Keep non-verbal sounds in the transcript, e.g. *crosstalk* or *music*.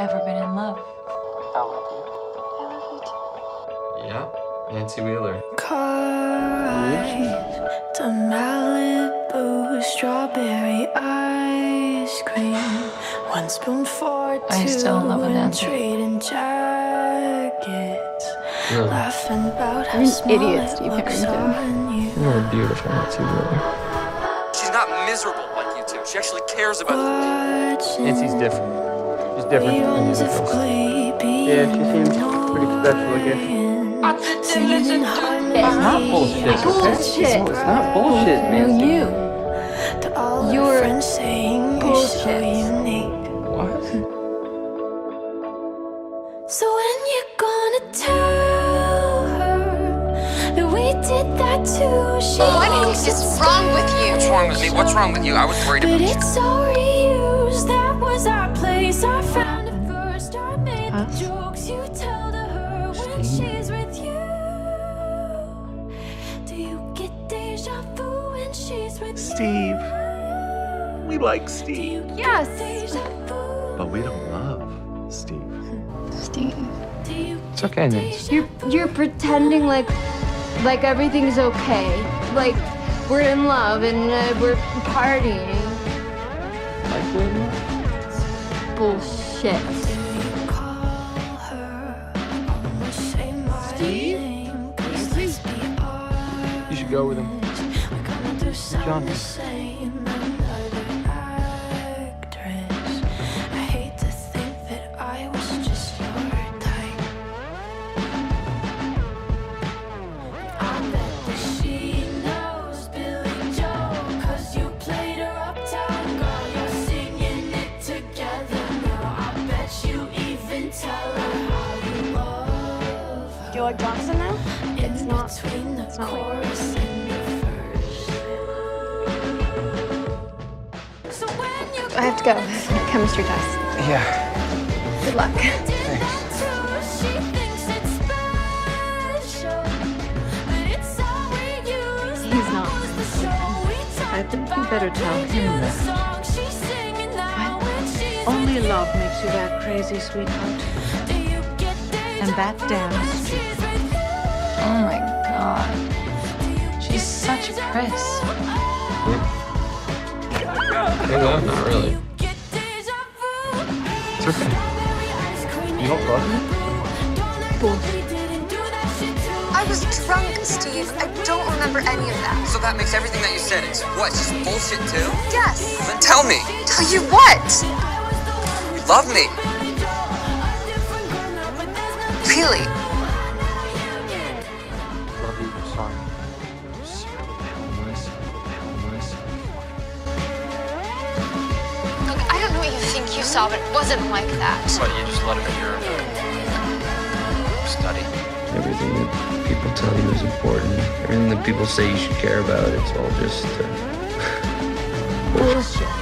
ever been in love? I love you. I love you too. Yeah, Nancy Wheeler. Car to Malibu strawberry ice cream. One spoon for two. Are you still in love with and Nancy? Trading jackets. No, Laughing about how You're an small idiot, it Steve looks Harrington. you. you're a beautiful Nancy Wheeler. She's not miserable like you two. She actually cares about you. Watching Nancy's different. She's different. reruns of Glee Yeah, she seems pretty special, I guess. Singing It's not bullshit. okay? Bullshit. No, it's not bullshit, No, Nancy. you. To all her You're friends saying you're so bullshit. unique. What? So when you gonna tell her that we did that too? She What knows is it's wrong with you? What's wrong with me? What's wrong with you? I was worried But about you. When she's with you. Do you get deja vu when she's with Steve. you? We like Steve. Yes. But we don't love Steve. Steve. It's okay, Nancy. You're you're pretending like like everything's okay. Like we're in love and uh, we're partying. Like Wheeler? Bullshit. Go with him. honest, Do you like Johnson now? It's not between the not like- chorus and the verse. So when you I have to go. *laughs* Chemistry test. Yeah. Good luck. she thinks it's special, but it's all we use. He's not. Was the show we I think you better tell him the that. song she's singing now when she's Only love makes you that crazy, sweetheart. She's with you? Oh my god. She's such a Chris. Hey, no, not really. Get deja vu. It's okay. You don't love me? I was drunk, Steve. I don't remember any of that. So that makes everything that you said is what? Just bullshit too? Yes. Then tell me. Tell you what? You love me. Am I sorry for? Look, I don't know what you think you saw, but it wasn't like that. But you just let him in your study. Everything that people tell you is important. Everything that people say you should care about, it's all just uh, *laughs* bullshit.